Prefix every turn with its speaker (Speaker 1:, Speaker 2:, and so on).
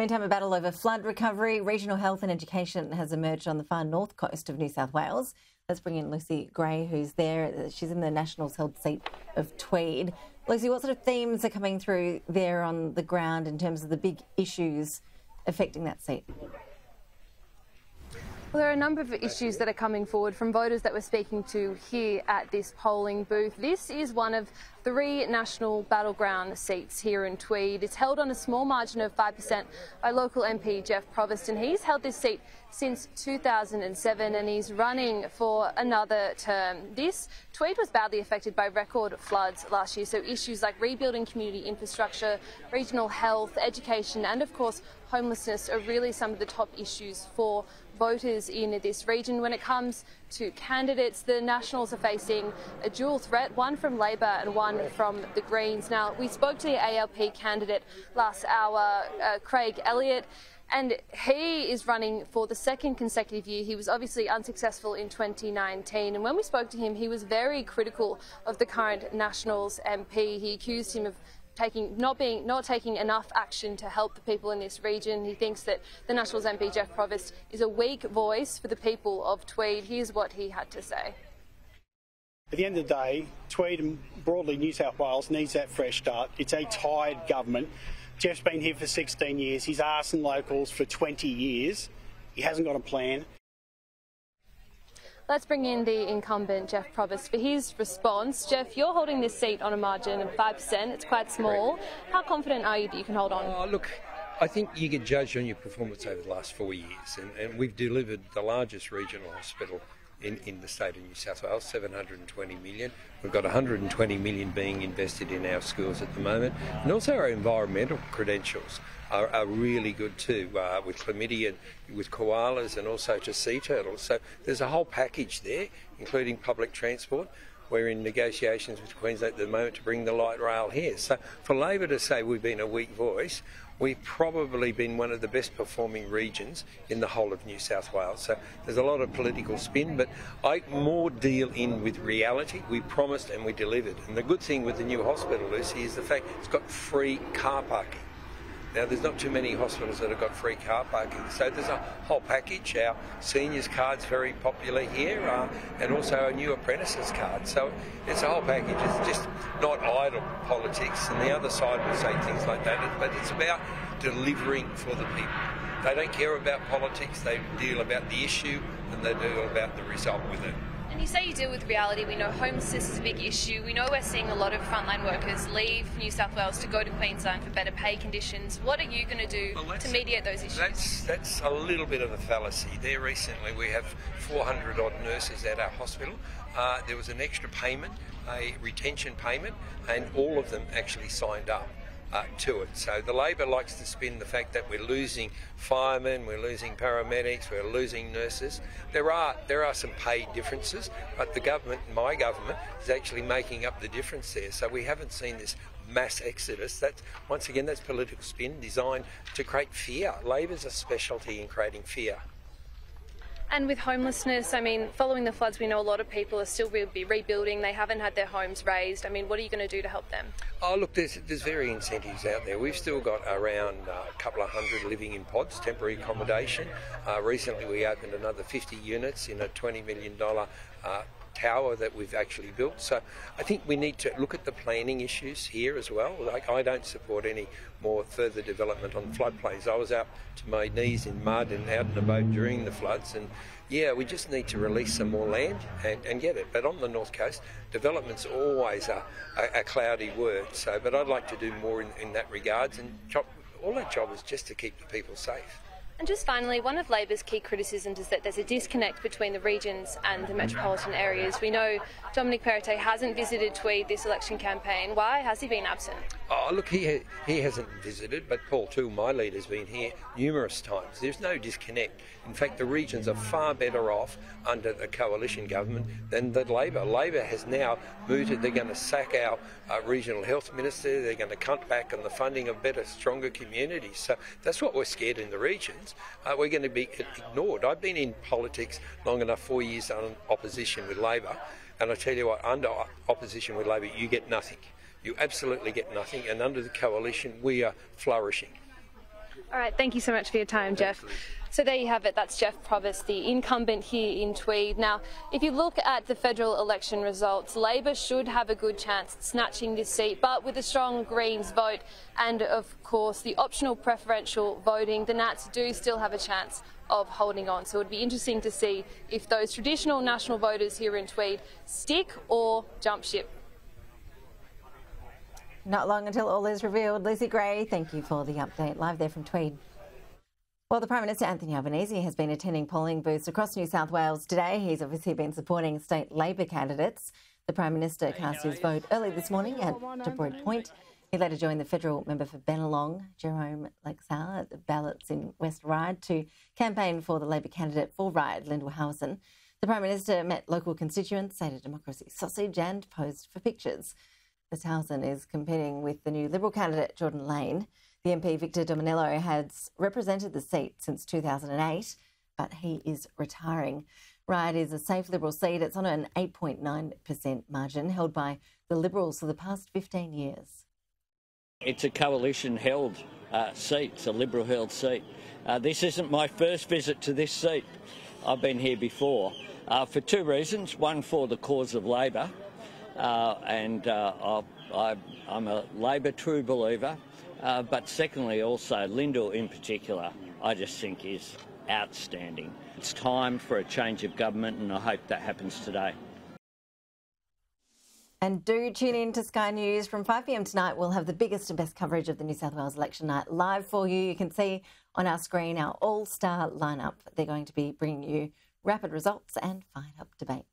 Speaker 1: Meantime, a battle over flood recovery, regional health and education has emerged on the far north coast of New South Wales. Let's bring in Lucy Gray, who's there. She's in the Nationals held seat of Tweed. Lucy, what sort of themes are coming through there on the ground in terms of the big issues affecting that seat?
Speaker 2: Well, there are a number of issues that are coming forward from voters that we're speaking to here at this polling booth. This is one of three national battleground seats here in Tweed. It's held on a small margin of 5% by local MP Geoff Provest, and he's held this seat since 2007 and he's running for another term. This Tweed was badly affected by record floods last year, so issues like rebuilding community infrastructure, regional health, education, and of course homelessness are really some of the top issues for voters in this region. When it comes to candidates, the Nationals are facing a dual threat, one from Labor and one from the Greens. Now, we spoke to the ALP candidate last hour, uh, Craig Elliott, and he is running for the second consecutive year. He was obviously unsuccessful in 2019, and when we spoke to him, he was very critical of the current Nationals MP. He accused him of taking not being not taking enough action to help the people in this region. He thinks that the Nationals MP Geoff Provest is a weak voice for the people of Tweed. Here's what he had to say.
Speaker 3: At the end of the day, Tweed and broadly New South Wales needs that fresh start. It's a tired government. Geoff's been here for 16 years. He's arsed locals for 20 years. He hasn't got a plan.
Speaker 2: Let's bring in the incumbent, Geoff Provest, for his response. Geoff, you're holding this seat on a margin of 5%. It's quite small. How confident are you that you can hold on?
Speaker 4: Oh, look, I think you get judged on your performance over the last four years, and, and we've delivered the largest regional hospital in, in the state of New South Wales, 720 million. We've got 120 million being invested in our schools at the moment, and also our environmental credentials are, are really good too, uh, with chlamydia, with koalas, and also to sea turtles. So there's a whole package there, including public transport. We're in negotiations with Queensland at the moment to bring the light rail here. So for Labor to say we've been a weak voice, we've probably been one of the best performing regions in the whole of New South Wales. So there's a lot of political spin, but I more deal in with reality. We promised and we delivered. And the good thing with the new hospital, Lucy, is the fact it's got free car parking. Now, there's not too many hospitals that have got free car parking, so there's a whole package. Our seniors card's very popular here, uh, and also our new apprentices card. So it's a whole package. It's just not idle politics, and the other side will say things like that, but it's about delivering for the people. They don't care about politics, they deal about the issue, and they deal about the result with it
Speaker 2: you say you deal with reality. We know homelessness is a big issue. We know we're seeing a lot of frontline workers leave New South Wales to go to Queensland for better pay conditions. What are you going to do well, to mediate those issues?
Speaker 4: That's, that's a little bit of a fallacy. There recently we have 400 odd nurses at our hospital. Uh, there was an extra payment, a retention payment, and all of them actually signed up uh, to it. So the Labor likes to spin the fact that we're losing firemen, we're losing paramedics, we're losing nurses. There are there are some pay differences, but the government, my government, is actually making up the difference there. So we haven't seen this mass exodus. That's once again that's political spin designed to create fear. Labor's a specialty in creating fear.
Speaker 2: And with homelessness, I mean, following the floods, we know a lot of people are still re- rebuilding. They haven't had their homes raised. I mean, what are you going to do to help them?
Speaker 4: Oh, look, there's, there's very incentives out there. We've still got around uh, a couple of hundred living in pods, temporary accommodation. Uh, recently, we opened another 50 units in a $20 million uh, tower that we've actually built. So I think we need to look at the planning issues here as well. Like I don't support any more further development on floodplains. I was out to my knees in mud and out in a boat during the floods and yeah, we just need to release some more land and, and get it. But on the north coast, development's always a, a, a cloudy word. So, but I'd like to do more in, in that regards. And job, all our job is just to keep the people safe.
Speaker 2: And just finally, one of Labor's key criticisms is that there's a disconnect between the regions and the metropolitan areas. We know Dominic Perrottet hasn't visited Tweed this election campaign. Why has he been absent?
Speaker 4: Oh, look, he, he hasn't visited, but Paul Toole, my leader, has been here numerous times. There's no disconnect. In fact, the regions are far better off under the coalition government than the Labor. Labor has now mooted they're going to sack our uh, regional health minister, they're going to cut back on the funding of better, stronger communities. So that's what we're scared in the regions. Uh, we're going to be ignored. I've been in politics long enough, four years on opposition with Labor, and I tell you what, under opposition with Labor, you get nothing. You absolutely get nothing, and under the coalition, we are flourishing.
Speaker 2: All right, thank you so much for your time, Geoff. So there you have it. That's Geoff Provest, the incumbent here in Tweed. Now, if you look at the federal election results, Labor should have a good chance at snatching this seat, but with a strong Greens vote and, of course, the optional preferential voting, the Nats do still have a chance of holding on. So it would be interesting to see if those traditional national voters here in Tweed stick or jump ship.
Speaker 1: Not long until all is revealed. Lizzie Gray, thank you for the update. Live there from Tweed. Well, the Prime Minister Anthony Albanese has been attending polling booths across New South Wales today. He's obviously been supporting state Labor candidates. The Prime Minister cast his vote early this morning at Detroit Point. He later joined the federal member for Bennelong, Jerome Laxale, at the ballots in West Ryde to campaign for the Labor candidate for Ryde, Lyndal Howison. The Prime Minister met local constituents, ate a democracy sausage, and posed for pictures. Howison is competing with the new Liberal candidate Jordan Lane. The MP Victor Dominello has represented the seat since 2008, but he is retiring. Ryde is a safe Liberal seat. It's on an 8.9% margin held by the Liberals for the past 15 years.
Speaker 5: It's a coalition held uh, seat, it's a Liberal held seat. Uh, this isn't my first visit to this seat. I've been here before uh, for two reasons. One, for the cause of Labor, and uh, I, am a Labor true believer. Uh, but secondly, also Lyndal in particular, I just think is outstanding. It's time for a change of government, and I hope that happens today.
Speaker 1: And do tune in to Sky News from 5 pm tonight. We'll have the biggest and best coverage of the New South Wales election night live for you. You can see on our screen our all star lineup. They're going to be bringing you rapid results and fired up debate.